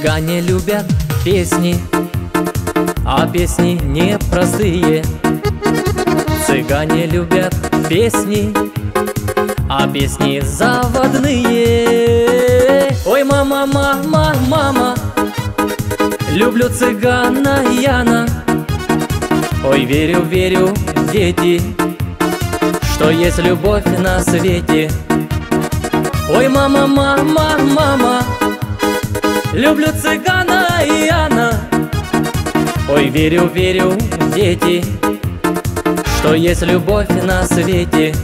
Цыгане любят песни, а песни непростые. Цыгане любят песни, а песни заводные. Ой, мама, мама, мама, люблю цыгана Яна. Ой, верю, верю, дети, что есть любовь на свете. Ой, мама, мама, мама, люблю цыгана Яна. Ой, верю, верю, дети, что есть любовь на свете.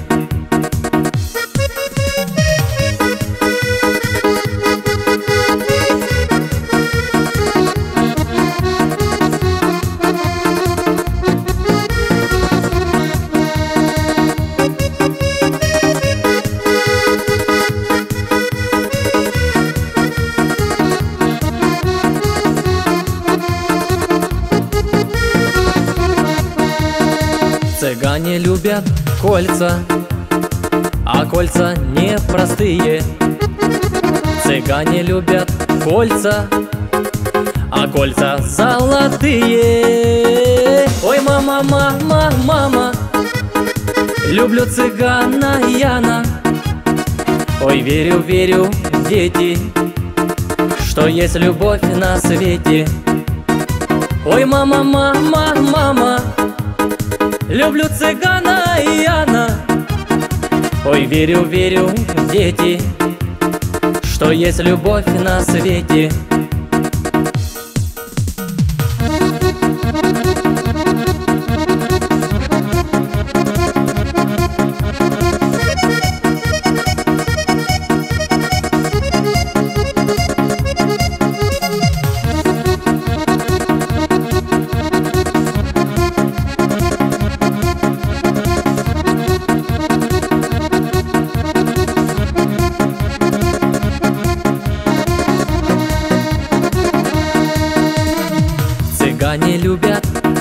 Цыгане любят кольца, а кольца непростые. Цыгане любят кольца, а кольца золотые. Ой, мама, мама, мама, люблю цыгана Яна. Ой, верю, верю, дети, что есть любовь на свете. Ой, мама, мама, мама, Люблю цыгана Яна. Ой, верю, верю, дети Что есть любовь на свете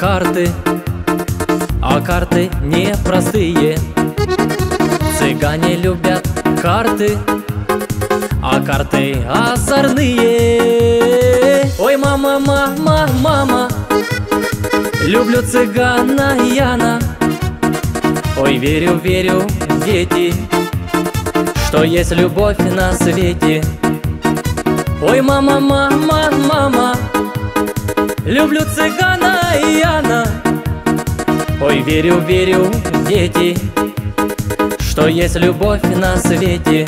карты, а карты непростые. Цыгане любят карты, а карты озорные. Ой, мама, мама, мама, люблю цыгана Яна. Ой, верю, верю, дети, что есть любовь на свете. Ой, мама, мама, мама, Люблю цыгана Яна. Ой, верю, верю, дети Что есть любовь на свете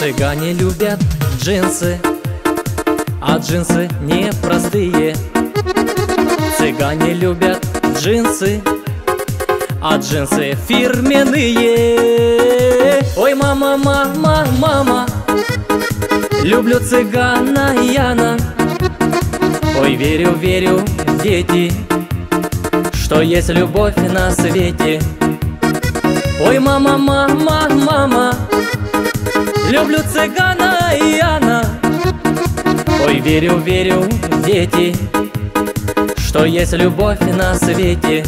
Цыгане любят джинсы, а джинсы непростые. Цыгане любят джинсы, а джинсы фирменные. Ой, мама, мама, мама, люблю цыгана Яна. Ой, верю, верю, дети, что есть любовь на свете. Ой, мама, мама, мама, Люблю цыгана Яна. Ой, верю, верю, дети Что есть любовь на свете